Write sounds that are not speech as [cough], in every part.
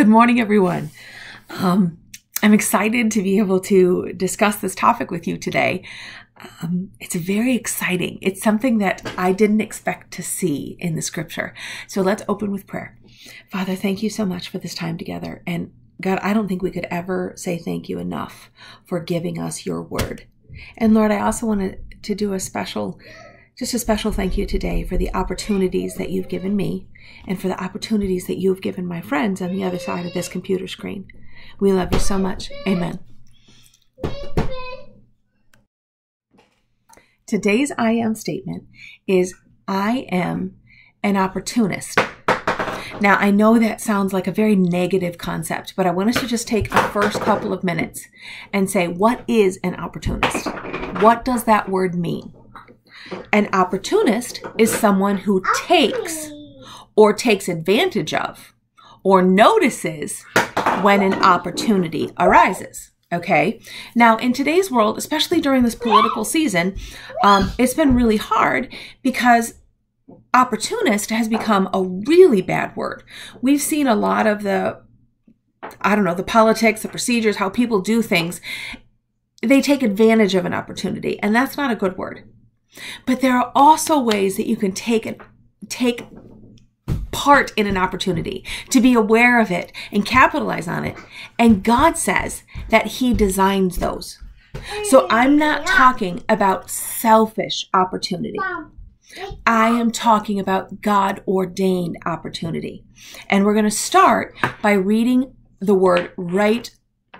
Good morning, everyone. Um, I'm excited to be able to discuss this topic with you today. Um, it's very exciting. It's something that I didn't expect to see in the scripture. So let's open with prayer. Father, thank you so much for this time together. And God, I don't think we could ever say thank you enough for giving us your word. And Lord, I also wanted to do a special just a special thank you today for the opportunities that you've given me and for the opportunities that you've given my friends on the other side of this computer screen. We love you so much. Amen. Today's I am statement is I am an opportunist. Now, I know that sounds like a very negative concept, but I want us to just take the first couple of minutes and say, what is an opportunist? What does that word mean? An opportunist is someone who takes or takes advantage of or notices when an opportunity arises. Okay. Now, in today's world, especially during this political season, um, it's been really hard because opportunist has become a really bad word. We've seen a lot of the, I don't know, the politics, the procedures, how people do things. They take advantage of an opportunity, and that's not a good word. But there are also ways that you can take take part in an opportunity, to be aware of it and capitalize on it. And God says that He designs those. So I'm not talking about selfish opportunity. I am talking about God ordained opportunity. And we're going to start by reading the word right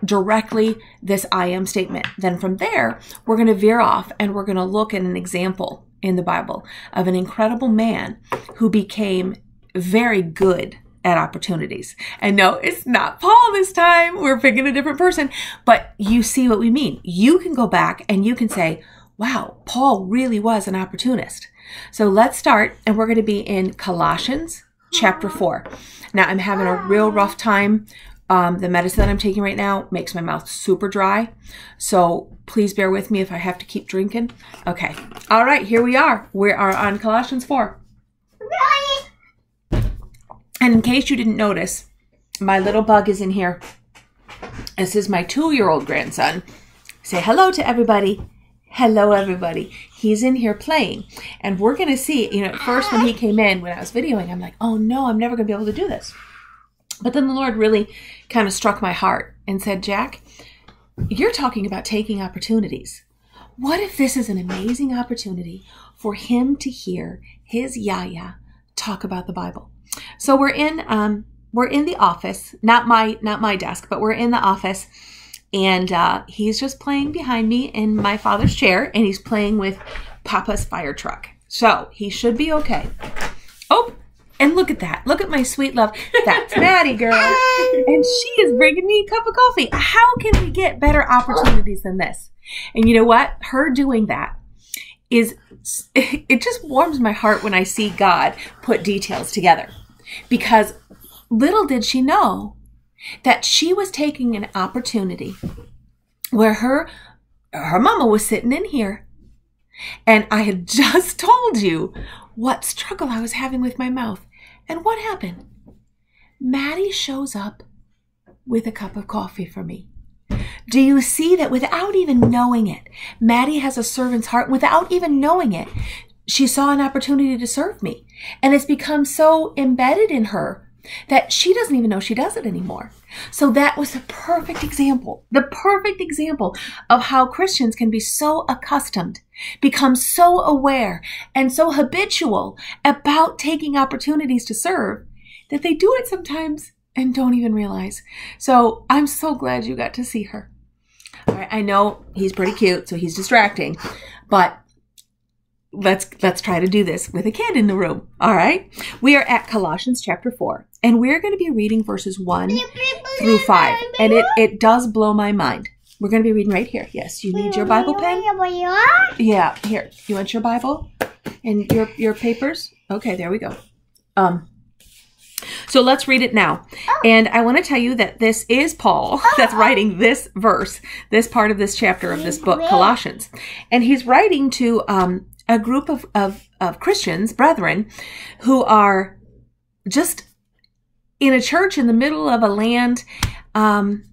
directly this I am statement. Then from there, we're going to veer off and we're going to look at an example in the Bible of an incredible man who became very good at opportunities. And no, it's not Paul this time. We're picking a different person, but you see what we mean. You can go back and you can say, wow, Paul really was an opportunist. So let's start, and we're going to be in Colossians chapter 4. Now, I'm having a real rough time um, the medicine that I'm taking right now makes my mouth super dry. So please bear with me if I have to keep drinking. Okay. All right, here we are. We are on Colossians 4. And in case you didn't notice, my little bug is in here. This is my two year old grandson. Say hello to everybody. Hello, everybody. He's in here playing. And we're going to see, you know, at first when he came in, when I was videoing, I'm like, oh no, I'm never going to be able to do this. But then the Lord really kind of struck my heart and said, Jack, you're talking about taking opportunities. What if this is an amazing opportunity for him to hear his Yaya talk about the Bible? So we're in um, we're in the office, not my not my desk, but we're in the office, and uh, he's just playing behind me in my father's chair, and he's playing with Papa's fire truck. So he should be okay. And look at that. Look at my sweet love. [laughs] That's Maddie, girl. And she is bringing me a cup of coffee. How can we get better opportunities than this? And you know what? Her doing that is, [laughs] it just warms my heart when I see God put details together. Because little did she know that she was taking an opportunity where her, her mama was sitting in here and I had [laughs] just told you what struggle I was having with my mouth. And what happened? Maddie shows up with a cup of coffee for me. Do you see that without even knowing it, Maddie has a servant's heart without even knowing it? She saw an opportunity to serve me. And it's become so embedded in her that she doesn't even know she does it anymore. So that was the perfect example, the perfect example of how Christians can be so accustomed, become so aware and so habitual about taking opportunities to serve that they do it sometimes and don't even realize. So I'm so glad you got to see her. All right, I know he's pretty cute, so he's distracting, but let's let's try to do this with a kid in the room all right we are at colossians chapter 4 and we're going to be reading verses 1 through 5 and it it does blow my mind we're going to be reading right here. Yes you need your bible pen? Yeah here. You want your bible and your your papers? Okay there we go. Um so let's read it now. And I want to tell you that this is Paul [laughs] that's writing this verse, this part of this chapter of this book, Colossians. And he's writing to um, a group of, of, of Christians, brethren, who are just in a church in the middle of a land um,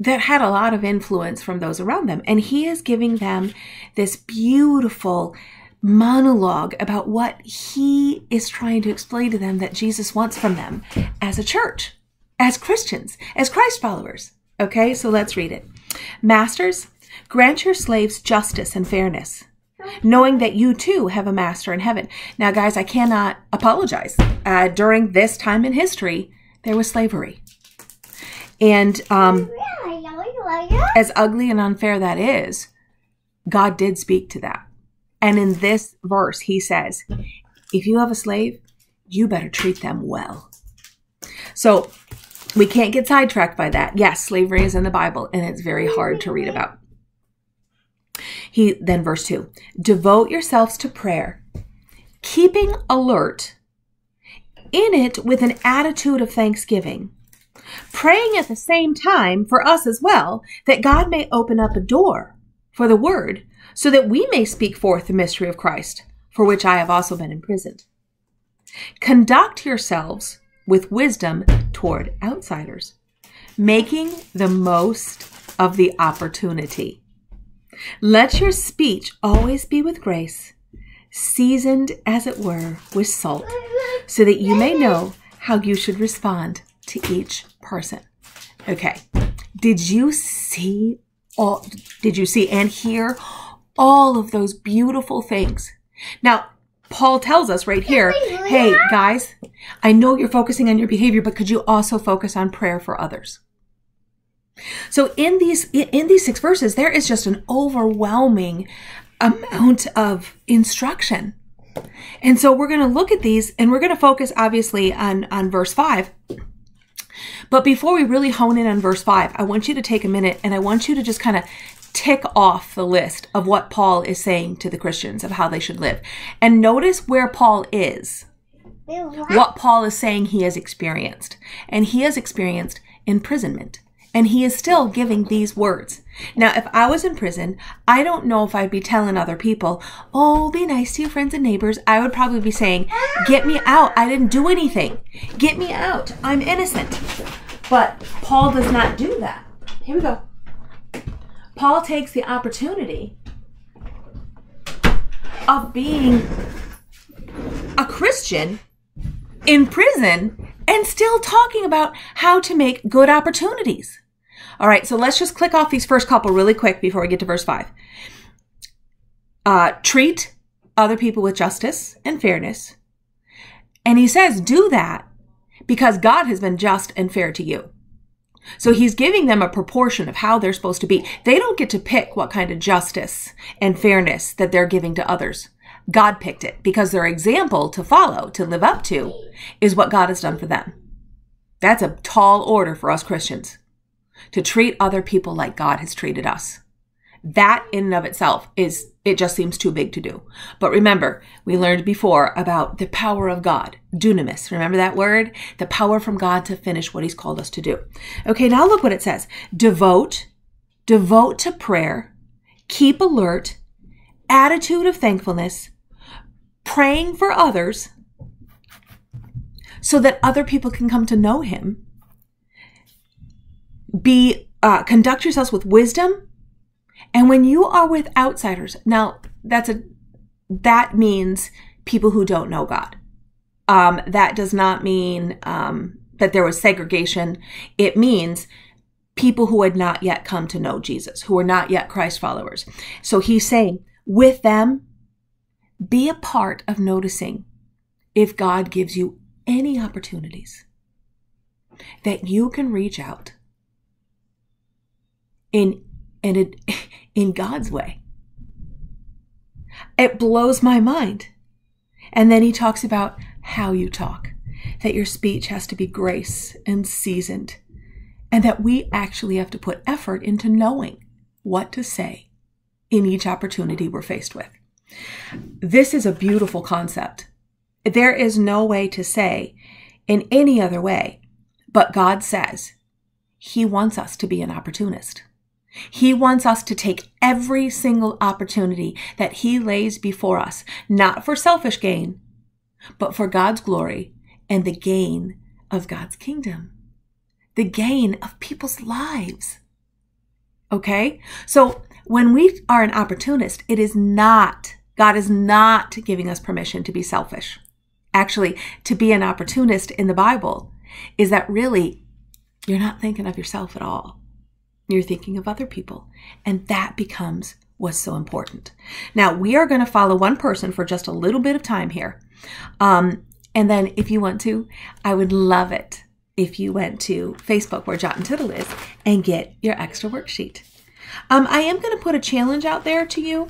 that had a lot of influence from those around them. And he is giving them this beautiful monologue about what he is trying to explain to them that Jesus wants from them as a church, as Christians, as Christ followers. Okay, so let's read it. Masters, grant your slaves justice and fairness, knowing that you too have a master in heaven. Now, guys, I cannot apologize. Uh, during this time in history, there was slavery. And um, as ugly and unfair that is, God did speak to that. And in this verse, he says, if you have a slave, you better treat them well. So we can't get sidetracked by that. Yes, slavery is in the Bible and it's very hard to read about. He then verse 2, devote yourselves to prayer, keeping alert in it with an attitude of thanksgiving, praying at the same time for us as well that God may open up a door for the word so that we may speak forth the mystery of Christ, for which I have also been imprisoned. Conduct yourselves with wisdom toward outsiders, making the most of the opportunity. Let your speech always be with grace, seasoned as it were with salt, so that you may know how you should respond to each person. Okay. Did you see all did you see and hear all of those beautiful things. Now, Paul tells us right here, hey, guys, I know you're focusing on your behavior, but could you also focus on prayer for others? So in these, in these six verses, there is just an overwhelming amount of instruction. And so we're going to look at these and we're going to focus obviously on, on verse five. But before we really hone in on verse five, I want you to take a minute and I want you to just kind of tick off the list of what Paul is saying to the Christians of how they should live. And notice where Paul is. What Paul is saying he has experienced. And he has experienced imprisonment. And he is still giving these words. Now, if I was in prison, I don't know if I'd be telling other people, oh, be nice to your friends and neighbors. I would probably be saying, get me out. I didn't do anything. Get me out. I'm innocent. But Paul does not do that. Here we go. Paul takes the opportunity of being a Christian in prison and still talking about how to make good opportunities. All right, so let's just click off these first couple really quick before we get to verse 5. Uh, treat other people with justice and fairness. And he says, do that because God has been just and fair to you. So he's giving them a proportion of how they're supposed to be. They don't get to pick what kind of justice and fairness that they're giving to others. God picked it because their example to follow, to live up to, is what God has done for them. That's a tall order for us Christians to treat other people like God has treated us. That in and of itself is, it just seems too big to do. But remember, we learned before about the power of God, dunamis. Remember that word? The power from God to finish what he's called us to do. Okay, now look what it says. Devote, devote to prayer, keep alert, attitude of thankfulness, praying for others so that other people can come to know him. Be, uh, conduct yourselves with wisdom, and when you are with outsiders, now that's a, that means people who don't know God. Um, that does not mean, um, that there was segregation. It means people who had not yet come to know Jesus, who were not yet Christ followers. So he's saying, with them, be a part of noticing if God gives you any opportunities that you can reach out in it [laughs] in God's way. It blows my mind. And then he talks about how you talk, that your speech has to be grace and seasoned, and that we actually have to put effort into knowing what to say in each opportunity we're faced with. This is a beautiful concept. There is no way to say in any other way, but God says he wants us to be an opportunist. He wants us to take every single opportunity that He lays before us, not for selfish gain, but for God's glory and the gain of God's kingdom, the gain of people's lives. Okay? So when we are an opportunist, it is not, God is not giving us permission to be selfish. Actually, to be an opportunist in the Bible is that really you're not thinking of yourself at all. You're thinking of other people. And that becomes what's so important. Now, we are going to follow one person for just a little bit of time here. Um, and then, if you want to, I would love it if you went to Facebook where Jot and Tittle is and get your extra worksheet. Um, I am going to put a challenge out there to you.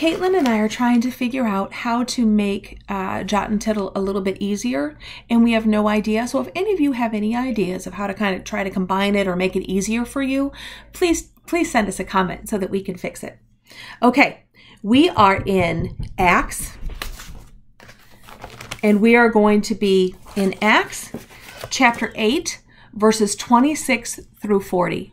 Caitlin and I are trying to figure out how to make uh, Jot and Tittle a little bit easier, and we have no idea. So, if any of you have any ideas of how to kind of try to combine it or make it easier for you, please please send us a comment so that we can fix it. Okay, we are in Acts, and we are going to be in Acts chapter 8, verses 26 through 40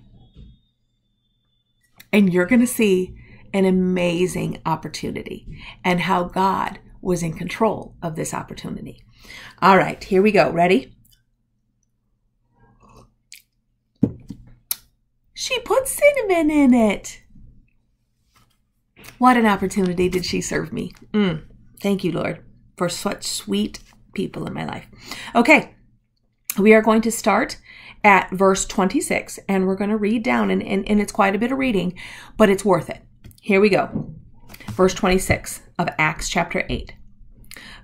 and you're going to see an amazing opportunity and how God was in control of this opportunity. All right, here we go. Ready? She put cinnamon in it. What an opportunity did she serve me. Mm, thank you, Lord, for such sweet people in my life. Okay, we are going to start at verse 26, and we're going to read down, and, and, and it's quite a bit of reading, but it's worth it. Here we go. Verse 26 of Acts chapter 8.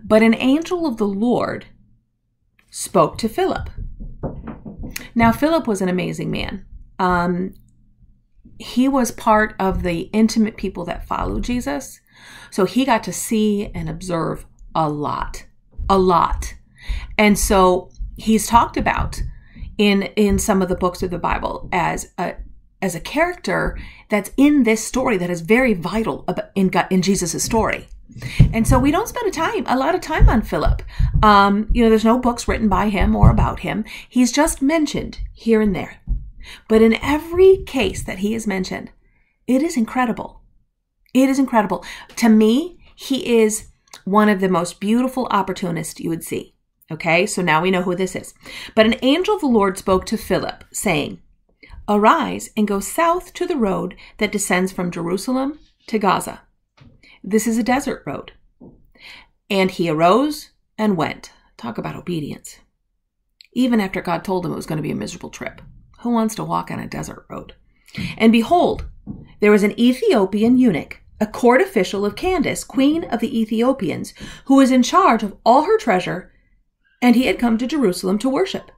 But an angel of the Lord spoke to Philip. Now, Philip was an amazing man. Um, he was part of the intimate people that followed Jesus. So he got to see and observe a lot, a lot. And so he's talked about in in some of the books of the Bible as a as a character that's in this story that is very vital in in Jesus' story. And so we don't spend a time a lot of time on Philip. Um, you know, there's no books written by him or about him. He's just mentioned here and there. But in every case that he is mentioned, it is incredible. It is incredible. To me, he is one of the most beautiful opportunists you would see. Okay, so now we know who this is. But an angel of the Lord spoke to Philip, saying, Arise and go south to the road that descends from Jerusalem to Gaza. This is a desert road. And he arose and went. Talk about obedience. Even after God told him it was going to be a miserable trip. Who wants to walk on a desert road? And behold, there was an Ethiopian eunuch, a court official of Candace, queen of the Ethiopians, who was in charge of all her treasure and he had come to Jerusalem to worship.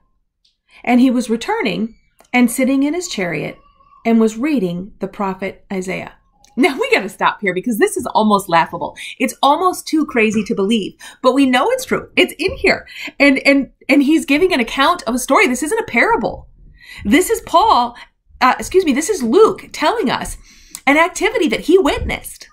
And he was returning and sitting in his chariot and was reading the prophet Isaiah. [laughs] Now we got to stop here because this is almost laughable. It's almost too crazy to believe, but we know it's true. It's in here. And and and he's giving an account of a story. This isn't a parable. This is Paul, uh, excuse me, this is Luke telling us an activity that he witnessed.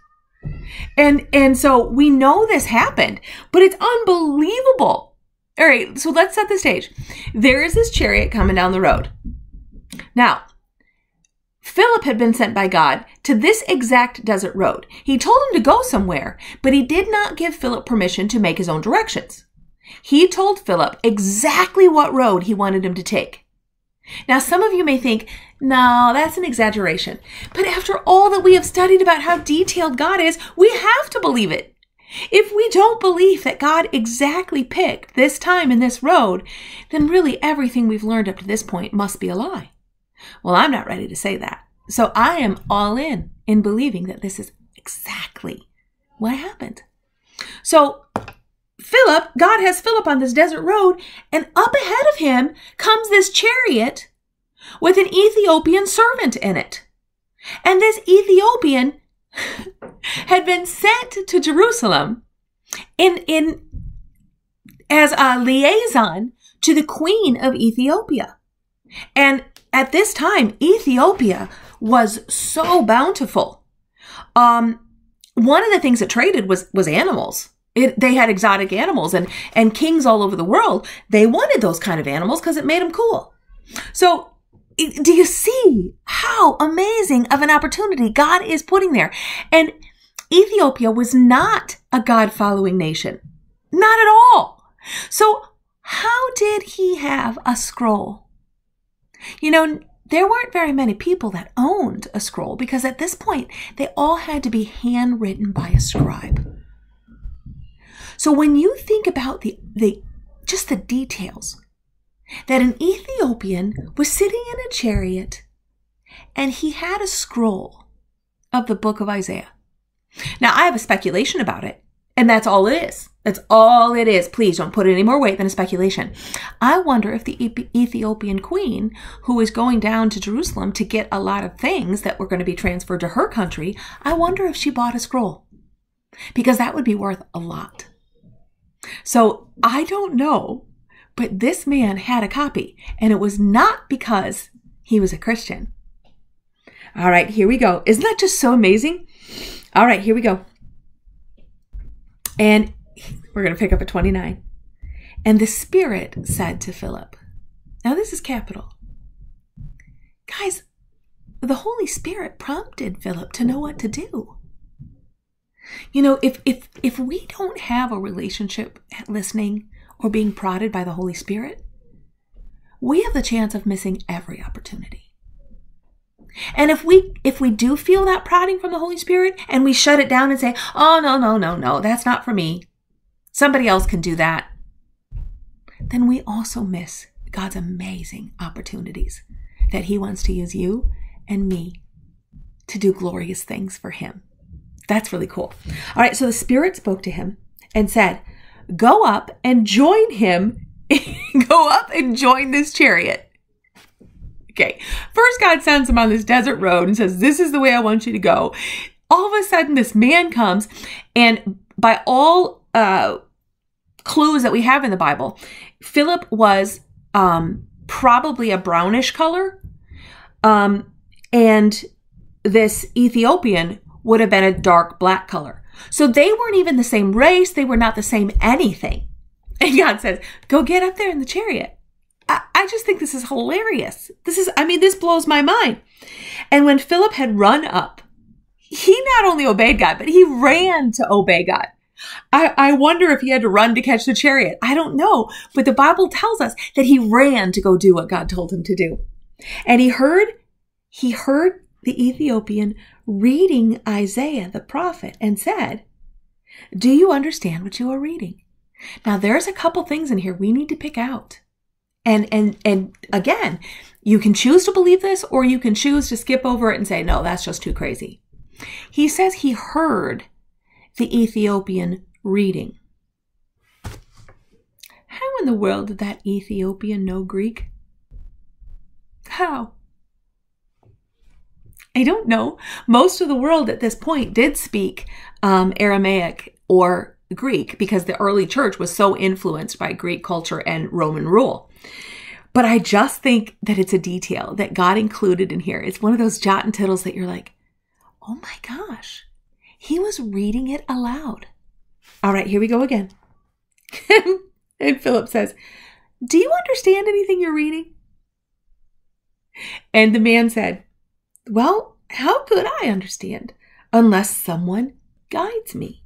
And and so we know this happened, but it's unbelievable all right, so let's set the stage. There is this chariot coming down the road. Now, Philip had been sent by God to this exact desert road. He told him to go somewhere, but he did not give Philip permission to make his own directions. He told Philip exactly what road he wanted him to take. Now, some of you may think, no, that's an exaggeration. But after all that we have studied about how detailed God is, we have to believe it. If we don't believe that God exactly picked this time and this road, then really everything we've learned up to this point must be a lie. Well, I'm not ready to say that. So I am all in in believing that this is exactly what happened. So Philip, God has Philip on this desert road, and up ahead of him comes this chariot with an Ethiopian servant in it. And this Ethiopian [laughs] had been sent to Jerusalem in, in, as a liaison to the queen of Ethiopia. And at this time, Ethiopia was so bountiful. Um, one of the things it traded was, was animals. It, they had exotic animals and, and kings all over the world. They wanted those kind of animals because it made them cool. So do you see how amazing of an opportunity God is putting there? And Ethiopia was not a God following nation. Not at all. So How did he have a scroll? You know, there weren't very many people that owned a scroll because at this point they all had to be handwritten by a scribe. So when you think about the, the just the details, that an Ethiopian was sitting in a chariot and he had a scroll of the book of Isaiah. Now I have a speculation about it, and that's all it is. That's all it is. Please don't put any more weight than a speculation. I wonder if the Ethiopian queen, who is going down to Jerusalem to get a lot of things that were going to be transferred to her country, I wonder if she bought a scroll. Because that would be worth a lot. So I don't know, but this man had a copy, and it was not because he was a Christian. All right, here we go. Isn't that just so amazing? All right, here we go. And we're going to pick up at 29. And the Spirit said to Philip, now this is capital. Guys, the Holy Spirit prompted Philip to know what to do. You know, if if if we don't have a relationship at listening or being prodded by the Holy Spirit, we have the chance of missing every opportunity. And if we if we do feel that prodding from the Holy Spirit and we shut it down and say, "Oh no, no, no, no, that's not for me. Somebody else can do that." Then we also miss God's amazing opportunities that he wants to use you and me to do glorious things for him. That's really cool. All right, so the Spirit spoke to him and said, Go up and join him. [laughs] Go up and join this chariot. Okay, first God sends him on this desert road and says, This is the way I want you to go. All of a sudden, this man comes, and by all uh, clues that we have in the Bible, Philip was um, probably a brownish color. Um, and this Ethiopian would have been a dark black color. So they weren't even the same race. They were not the same anything. [laughs] And God says, go get up there in the chariot. I, I just think this is hilarious. This is, I mean, this blows my mind. And when Philip had run up, he not only obeyed God, but he ran to obey God. I, I wonder if he had to run to catch the chariot. I don't know. But the Bible tells us that he ran to go do what God told him to do. And he heard, he heard the Ethiopian reading Isaiah the prophet and said, Do you understand what you are reading? Now there's a couple things in here we need to pick out. And and and again, you can choose to believe this or you can choose to skip over it and say, no, that's just too crazy. He says he heard the Ethiopian reading. How in the world did that Ethiopian know Greek? How? I don't know. Most of the world at this point did speak um, Aramaic or Greek because the early church was so influenced by Greek culture and Roman rule. But I just think that it's a detail that God included in here. It's one of those jot and tittles that you're like, oh my gosh, he was reading it aloud. All right, here we go again. [laughs] and Philip says, Do you understand anything you're reading? And the man said, well, how could I understand unless someone guides me?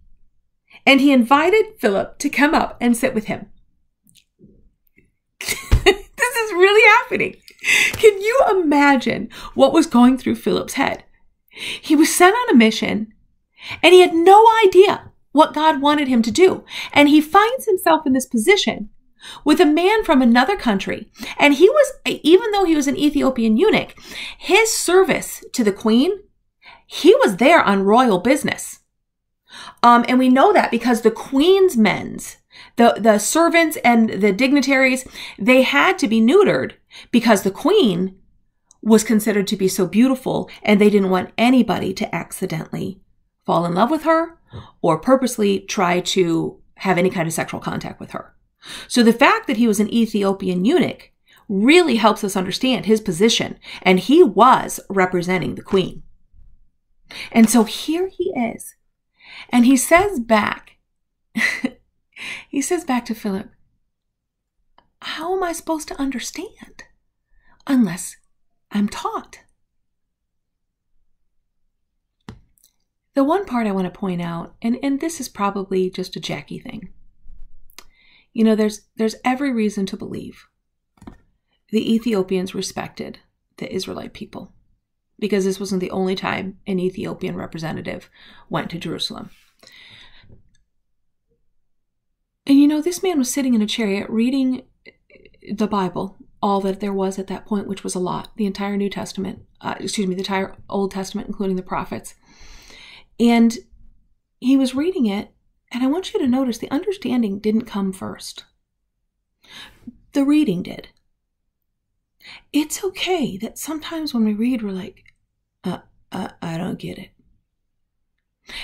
And he invited Philip to come up and sit with him. [laughs] this is really happening. Can you imagine what was going through Philip's head? He was sent on a mission and he had no idea what God wanted him to do. And he finds himself in this position with a man from another country. And he was, even though he was an Ethiopian eunuch, his service to the queen, he was there on royal business. Um, and we know that because the queen's men's, the, the servants and the dignitaries, they had to be neutered because the queen was considered to be so beautiful and they didn't want anybody to accidentally fall in love with her or purposely try to have any kind of sexual contact with her. So the fact that he was an Ethiopian eunuch really helps us understand his position, and he was representing the queen. And so here he is, and he says back, [laughs] he says back to Philip, How am I supposed to understand unless I'm taught? The one part I want to point out, and, and this is probably just a Jackie thing, You know, there's there's every reason to believe the Ethiopians respected the Israelite people because this wasn't the only time an Ethiopian representative went to Jerusalem. And you know, this man was sitting in a chariot reading the Bible, all that there was at that point, which was a lot, the entire New Testament, uh, excuse me, the entire Old Testament, including the prophets. And he was reading it, and I want you to notice the understanding didn't come first. The reading did. It's okay that sometimes when we read, we're like, uh, uh, I don't get it.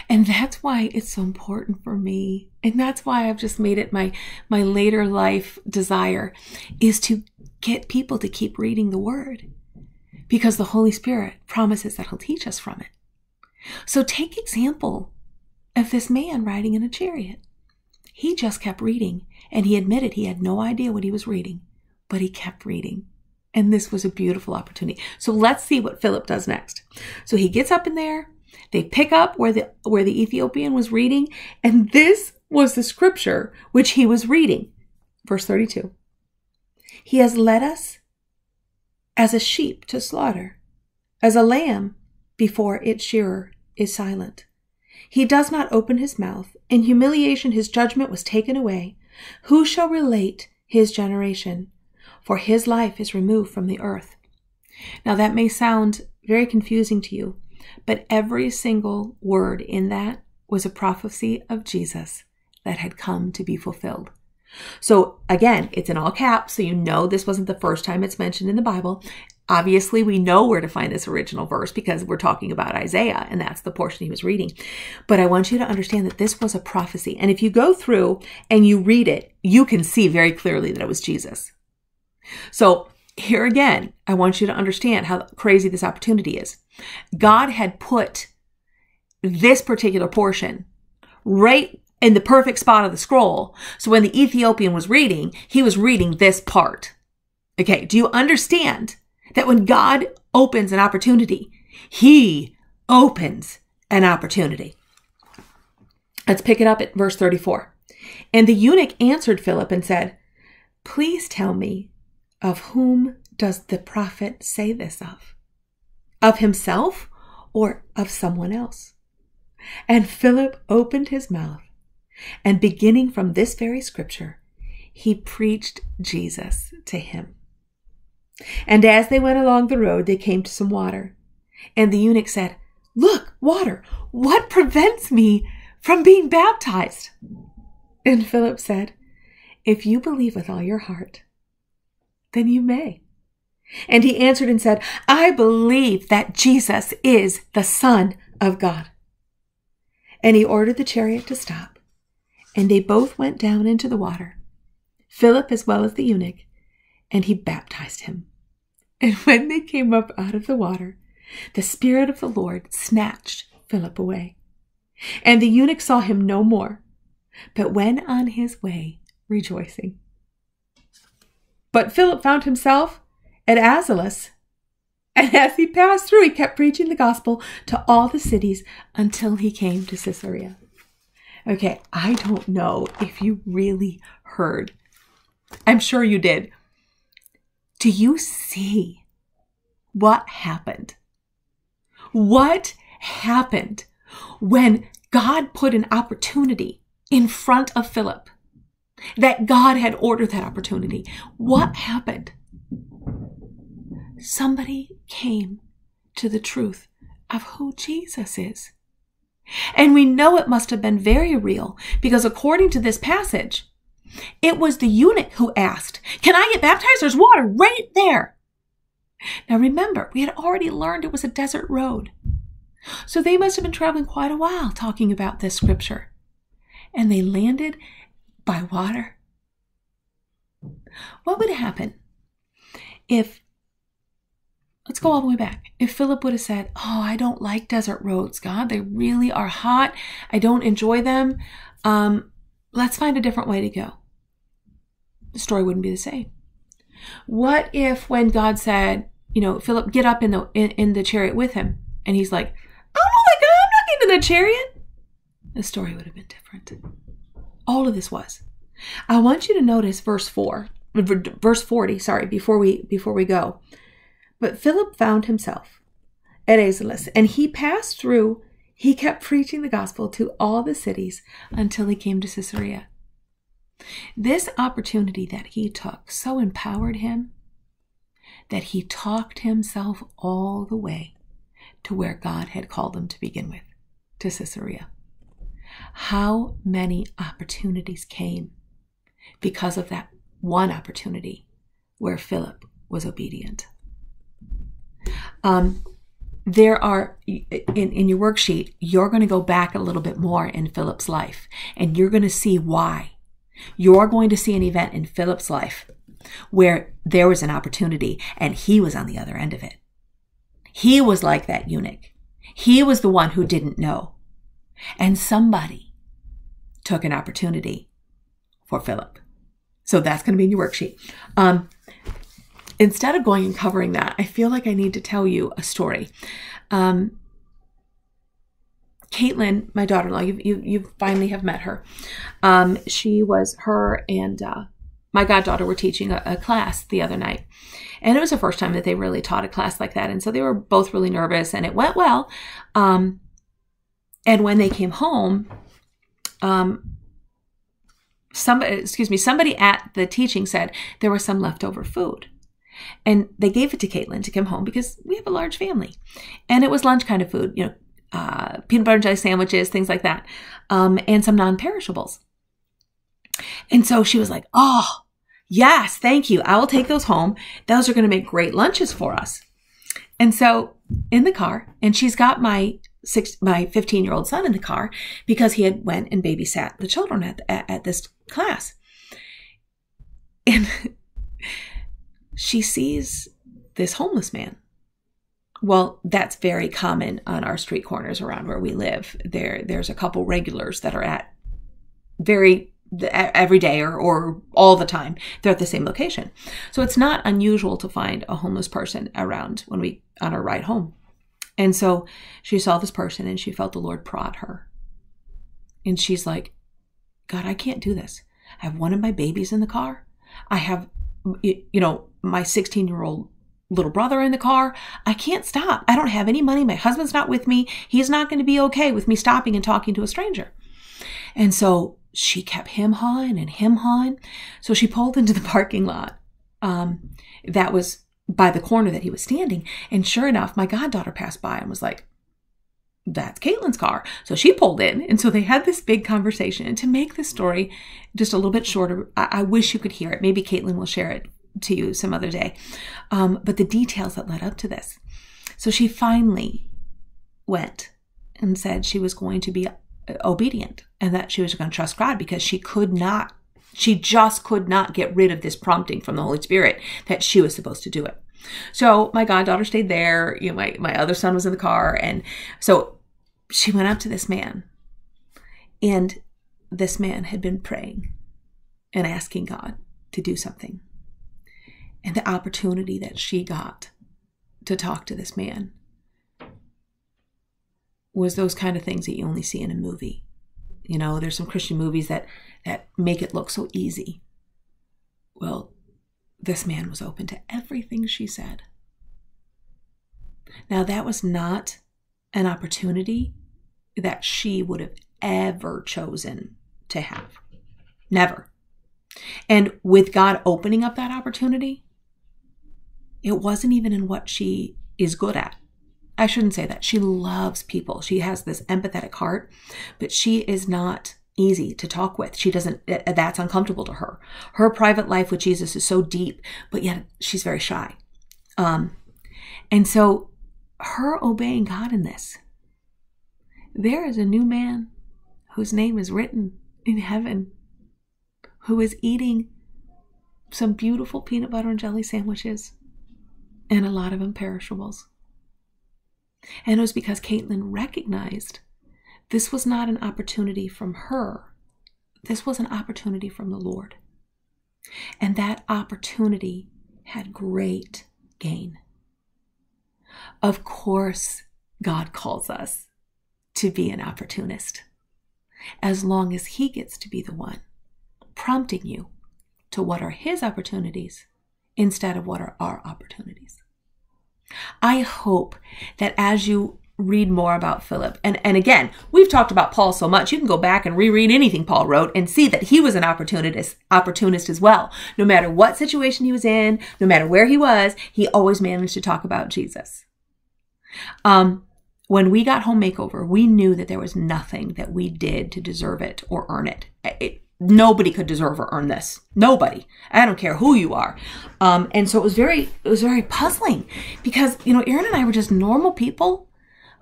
And that's why it's so important for me. And that's why I've just made it my, my later life desire is to get people to keep reading the word because the Holy Spirit promises that he'll teach us from it. So take example of this man riding in a chariot. He just kept reading and he admitted he had no idea what he was reading, but he kept reading. And this was a beautiful opportunity. So let's see what Philip does next. So he gets up in there. They pick up where the where the Ethiopian was reading, and this was the scripture which he was reading. Verse 32. He has led us as a sheep to slaughter, as a lamb before its shearer is silent. He does not open his mouth. In humiliation his judgment was taken away. Who shall relate his generation? for his life is removed from the earth. Now, that may sound very confusing to you, but every single word in that was a prophecy of Jesus that had come to be fulfilled. So again, it's in all caps, so you know this wasn't the first time it's mentioned in the Bible. Obviously, we know where to find this original verse because we're talking about Isaiah, and that's the portion he was reading. But I want you to understand that this was a prophecy. And if you go through and you read it, you can see very clearly that it was Jesus. So here again, I want you to understand how crazy this opportunity is. God had put this particular portion right in the perfect spot of the scroll. So when the Ethiopian was reading, he was reading this part. Okay. Do you understand that when God opens an opportunity, he opens an opportunity? Let's pick it up at verse 34. And the eunuch answered Philip and said, Please tell me of whom does the prophet say this of? Of himself or of someone else? And Philip opened his mouth, and beginning from this very scripture, he preached Jesus to him. And as they went along the road, they came to some water. And the eunuch said, Look, water, what prevents me from being baptized? And Philip said, If you believe with all your heart, then you may. And he answered and said, I believe that Jesus is the Son of God. And he ordered the chariot to stop, and they both went down into the water, Philip as well as the eunuch, and he baptized him. And when they came up out of the water, the Spirit of the Lord snatched Philip away. And the eunuch saw him no more, but went on his way rejoicing. But Philip found himself at Azotus, and as he passed through, he kept preaching the gospel to all the cities until he came to Caesarea. Okay, I don't know if you really heard. I'm sure you did. Do you see what happened? What happened when God put an opportunity in front of Philip that God had ordered that opportunity. What happened? Somebody came to the truth of who Jesus is. And we know it must have been very real because according to this passage, it was the eunuch who asked, Can I get baptized? There's water right there. Now remember, we had already learned it was a desert road. So they must have been traveling quite a while talking about this scripture. And they landed by water? What would happen if, let's go all the way back, if Philip would have said, Oh, I don't like desert roads, God. They really are hot. I don't enjoy them. Um, let's find a different way to go. The story wouldn't be the same. What if when God said, you know, Philip, get up in the in, in the chariot with him, and he's like, Oh my God, I'm not getting in the chariot. The story would have been different all of this was. I want you to notice verse 4, verse 40, sorry, before we before we go. But Philip found himself at Azotus, and he passed through, he kept preaching the gospel to all the cities until he came to Caesarea. This opportunity that he took so empowered him that he talked himself all the way to where God had called him to begin with, to Caesarea. How many opportunities came because of that one opportunity where Philip was obedient? Um, there are in, in your worksheet you're going to go back a little bit more in philip's life and you're going to see why you're going to see an event in philip's life where there was an opportunity and he was on the other end of it. He was like that eunuch. He was the one who didn't know. And somebody took an opportunity for philip. So that's going to be in your worksheet. Um, instead of going and covering that, I feel like I need to tell you a story. Um, Caitlin, my daughter-in-law, you, you, you finally have met her. Um, she was her and uh, my goddaughter were teaching a, a, class the other night. And it was the first time that they really taught a class like that. And so they were both really nervous and it went well. Um, and when they came home, um, somebody, excuse me, somebody at the teaching said there was some leftover food. And they gave it to Caitlin to come home because we have a large family. And it was lunch kind of food, you know, uh, peanut butter and jelly sandwiches, things like that, um, and some non perishables. And so she was like, Oh, yes, thank you. I will take those home. Those are going to make great lunches for us. And so in the car, and she's got my six, my 15 year old son in the car because he had went and babysat the children at, at, at this class. And [laughs] she sees this homeless man. Well, that's very common on our street corners around where we live. There, there's a couple regulars that are at very every day or, or all the time. They're at the same location. So it's not unusual to find a homeless person around when we on our ride home. And so she saw this person and she felt the Lord prod her. And she's like, God, I can't do this. I have one of my babies in the car. I have, you know, my 16 year old little brother in the car. I can't stop. I don't have any money. My husband's not with me. He's not going to be okay with me stopping and talking to a stranger. And so she kept him hawing and him hawing. So she pulled into the [laughs] parking lot um, that was by the corner that he was standing. And sure enough, my goddaughter passed by and was like, that's Caitlin's car. So she pulled in. And so they had this big conversation. And to make this story just a little bit shorter, I, I wish you could hear it. Maybe Caitlin will share it to you some other day. Um, but the details that led up to this. So she finally went and said she was going to be uh, obedient and that she was going to trust God because she could not, she just could not get rid of this prompting from the Holy Spirit that she was supposed to do it. So my goddaughter stayed there. You know, my, my other son was in the car. And so she went up to this man. And this man had been praying and asking God to do something and the opportunity that she got to talk to this man was those kind of things that you only see in a movie. You know, there's some Christian movies that that make it look so easy. Well, this man was open to everything she said. Now, that was not an opportunity that she would have ever chosen to have. Never. And with God opening up that opportunity, it wasn't even in what she is good at. I shouldn't say that. She loves people. She has this empathetic heart, but she is not easy to talk with. She doesn't, eh, eh, that's uncomfortable to her. Her private life with Jesus is so deep, but yet she's very shy. Um, and so her obeying God in this, there is a new man whose name is written in heaven who is eating some beautiful peanut butter and jelly sandwiches and a lot of imperishables. And it was because Caitlin recognized this was not an opportunity from her, this was an opportunity from the Lord. And that opportunity had great gain. Of course, God calls us to be an opportunist, as long as He gets to be the one prompting you to what are His opportunities instead of what are our opportunities. I hope that as you read more about Philip, and, and again, we've talked about Paul so much, you can go back and reread anything Paul wrote and see that he was an opportunist, opportunist as well. No matter what situation he was in, no matter where he was, he always managed to talk about Jesus. Um, when we got home makeover, we knew that there was nothing that we did to deserve it or earn it. it nobody could deserve or earn this. Nobody. I don't care who you are. Um, and so it was very, it was very puzzling because you know, Aaron and I were just normal people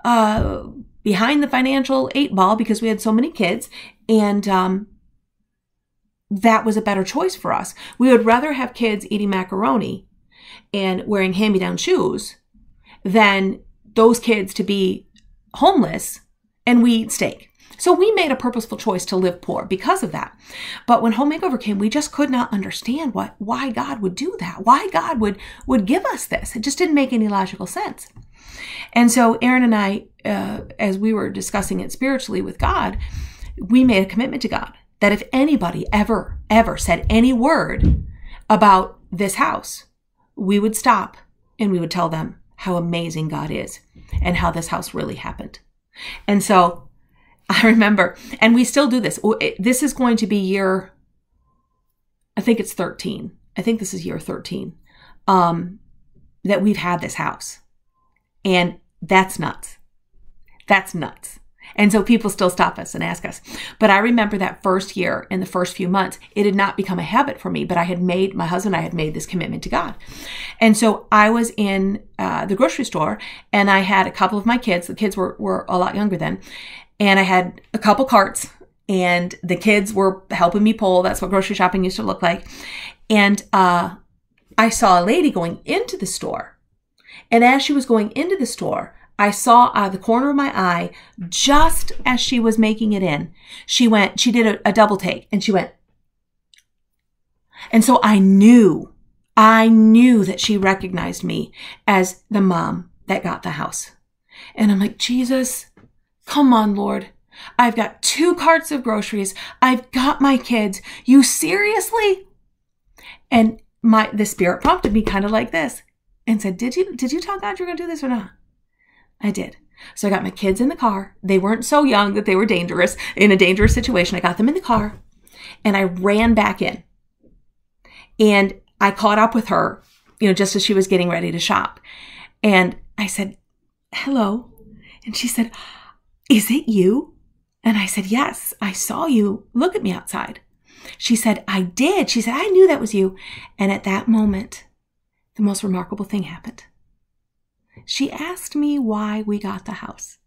uh, behind the financial eight ball because we had so many kids, and um, that was a better choice for us. We would rather have kids eating macaroni and wearing hand-me-down shoes than those kids to be homeless and we eat steak. So we made a purposeful choice to live poor because of that. But when home makeover came, we just could not understand what why God would do that. Why God would would give us this. It just didn't make any logical sense. And so Aaron and I, uh, as we were discussing it spiritually with God, we made a commitment to God that if anybody ever, ever said any word about this house, we would stop and we would tell them how amazing God is and how this house really happened. And so [laughs] I remember, and we still do this. This is going to be year, I think it's 13. I think this is year 13 um, that we've had this house. And that's nuts. That's nuts. And so people still stop us and ask us. But I remember that first year, in the first few months, it had not become a habit for me, but I had made, my husband and I had made this commitment to God. And so I was in uh, the grocery store and I had a couple of my kids, the kids were, were a lot younger then, and I had a couple carts and the kids were helping me pull. That's what grocery shopping used to look like. And uh, I saw a lady going into the store and as she was going into the store, I saw out of the corner of my eye, just as she was making it in, she went, she did a, a double take and she went. And so I knew, I knew that she recognized me as the mom that got the house. And I'm like, Jesus, come on, Lord. I've got two carts of groceries. I've got my kids. You seriously? And my, the spirit prompted me kind of like this and said, Did you did you tell God you're gonna do this or not? I did. So I got my kids in the car. They weren't so young that they were dangerous in a dangerous situation. I got them in the car and I ran back in. And I caught up with her, you know, just as she was getting ready to shop. And I said, Hello. And she said, Is it you? And I said, Yes, I saw you. Look at me outside. She said, I did. She said, I knew that was you. And at that moment, the most remarkable thing happened. She asked me why we got the house.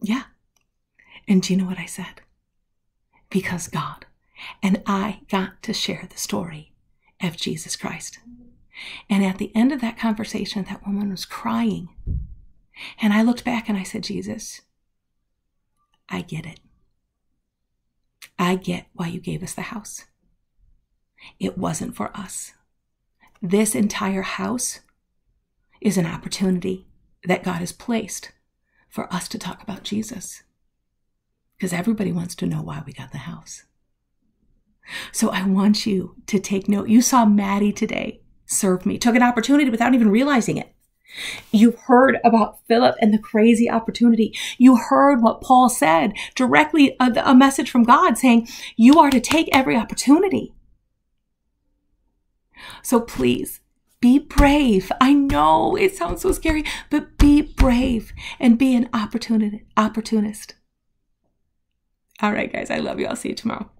Yeah. And do you know what I said? Because God. And I got to share the story of Jesus Christ. And at the end of that conversation, that woman was crying. And I looked back and I said, Jesus, I get it. I get why you gave us the house. It wasn't for us. This entire house is an opportunity that God has placed for us to talk about Jesus. Because everybody wants to know why we got the house. So I want you to take note. You saw Maddie today serve me, took an opportunity without even realizing it. You heard about Philip and the crazy opportunity. You heard what Paul said directly, uh, a, a message from God saying, you are to take every opportunity. So please be brave. I know it sounds so scary, but be brave and be an opportunist. All right, guys, I love you. I'll see you tomorrow.